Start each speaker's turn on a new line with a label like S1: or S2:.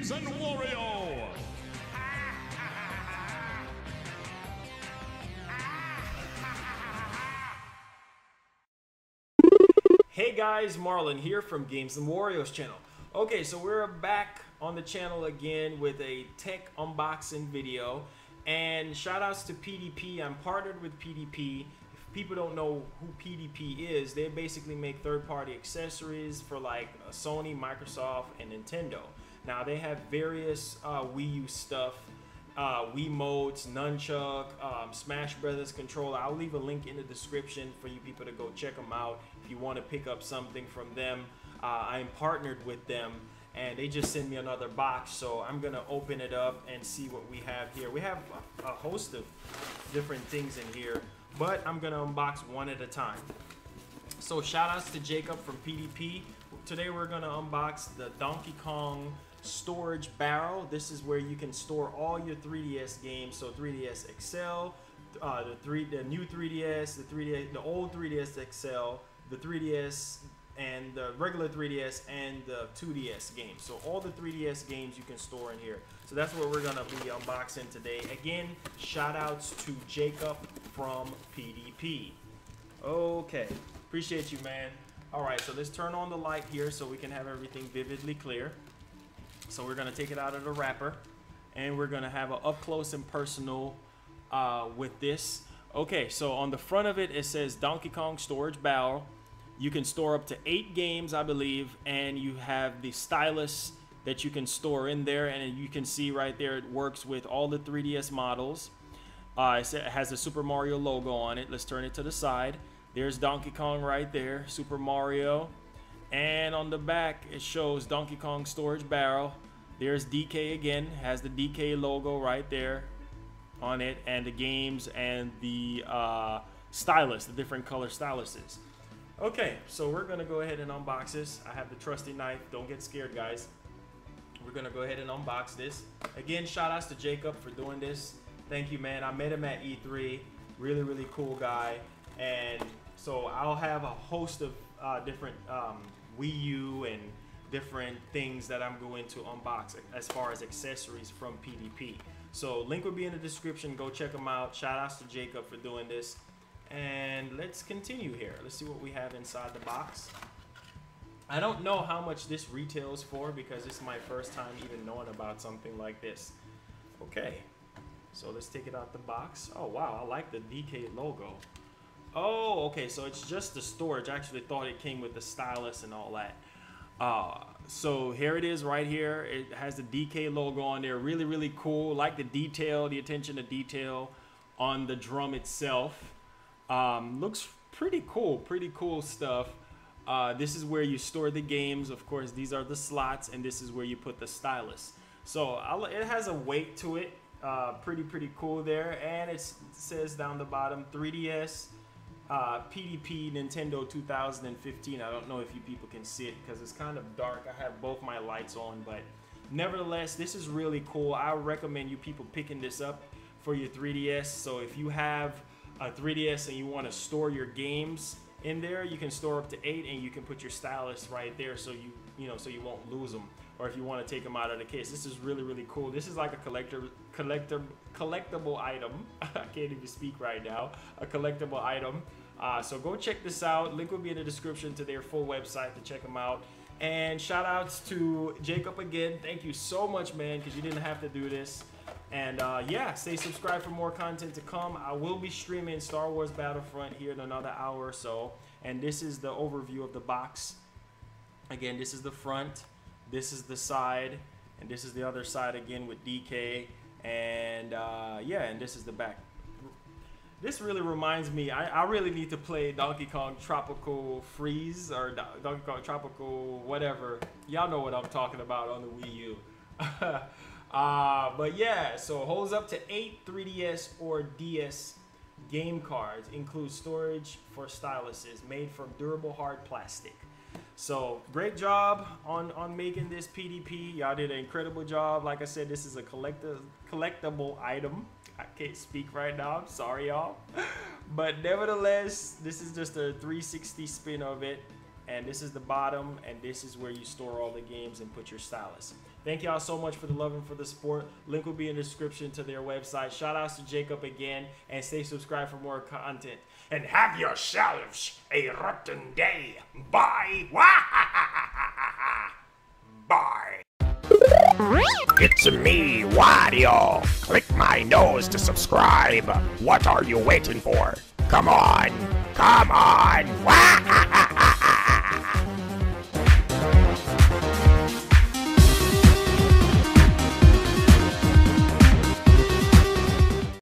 S1: And Wario.
S2: Hey guys, Marlon here from Games and Wario's channel. Okay, so we're back on the channel again with a tech unboxing video. And shout outs to PDP. I'm partnered with PDP. If people don't know who PDP is, they basically make third party accessories for like uh, Sony, Microsoft, and Nintendo. Now they have various uh, Wii U stuff uh, Wiimotes, Nunchuck, um, Smash Brothers controller. I'll leave a link in the description for you people to go check them out if you want to pick up something from them. Uh, I'm partnered with them and they just sent me another box so I'm gonna open it up and see what we have here. We have a, a host of different things in here but I'm gonna unbox one at a time. So shout outs to Jacob from PDP. Today we're gonna unbox the Donkey Kong storage barrel. This is where you can store all your 3DS games. So 3DS XL, uh, the three, the new 3DS, the 3DS, the old 3DS XL, the 3DS, and the regular 3DS and the 2DS games. So all the 3DS games you can store in here. So that's what we're gonna be unboxing today. Again, shout outs to Jacob from PDP. Okay, appreciate you, man. All right, so let's turn on the light here so we can have everything vividly clear. So we're gonna take it out of the wrapper and we're gonna have an up close and personal uh, with this. Okay, so on the front of it, it says Donkey Kong storage barrel. You can store up to eight games, I believe, and you have the stylus that you can store in there, and you can see right there it works with all the 3DS models. Uh, it has the Super Mario logo on it. Let's turn it to the side. There's Donkey Kong right there, Super Mario. And on the back, it shows Donkey Kong storage barrel. There's DK again, has the DK logo right there on it, and the games and the uh, stylus, the different color styluses. Okay, so we're gonna go ahead and unbox this. I have the trusty knife. Don't get scared, guys. We're gonna go ahead and unbox this. Again, shout outs to Jacob for doing this. Thank you, man. I met him at E3. Really, really cool guy. And so I'll have a host of uh, different um, Wii U and different things that I'm going to unbox as far as accessories from PDP. So link will be in the description. Go check them out. Shout outs to Jacob for doing this. And let's continue here. Let's see what we have inside the box. I don't know how much this retails for because it's my first time even knowing about something like this. Okay, so let's take it out the box. Oh wow, I like the DK logo. Oh, okay, so it's just the storage. I actually thought it came with the stylus and all that. Uh, so here it is right here. It has the DK logo on there. Really, really cool. Like the detail, the attention to detail on the drum itself. Um, looks pretty cool, pretty cool stuff. Uh, this is where you store the games. Of course, these are the slots, and this is where you put the stylus. So I'll, it has a weight to it. Uh, pretty, pretty cool there. And it says down the bottom 3DS, uh, PDP Nintendo 2015. I don't know if you people can see it because it's kind of dark. I have both my lights on, but nevertheless, this is really cool. I recommend you people picking this up for your 3DS. So if you have a 3DS and you want to store your games in there, you can store up to eight, and you can put your stylus right there, so you you know so you won't lose them. Or if you want to take them out of the case, this is really really cool. This is like a collector collector collectible item. I can't even speak right now. A collectible item. Uh, so go check this out. Link will be in the description to their full website to check them out. And shout outs to Jacob again. Thank you so much, man, because you didn't have to do this. And uh, yeah, stay subscribed for more content to come. I will be streaming Star Wars Battlefront here in another hour or so. And this is the overview of the box. Again, this is the front, this is the side, and this is the other side again with DK. And uh, yeah, and this is the back. This really reminds me, I, I really need to play Donkey Kong Tropical Freeze or Do Donkey Kong Tropical whatever. Y'all know what I'm talking about on the Wii U. Uh, but yeah, so holds up to eight 3DS or DS game cards. Includes storage for styluses made from durable hard plastic. So great job on on making this PDP. Y'all did an incredible job. Like I said, this is a collector collectible item. I can't speak right now. I'm sorry, y'all. but nevertheless, this is just a 360 spin of it.
S3: and this is the bottom, and this is where you store all the games and put your stylus. Thank y'all so much for the love and for the support. Link will be in the description to their website. Shout outs to Jacob again, and stay subscribed for more content.
S2: And have yourselves a rotten day. Bye. Bye. It's me, Wario. Click my nose to subscribe. What are you waiting for? Come on. Come on.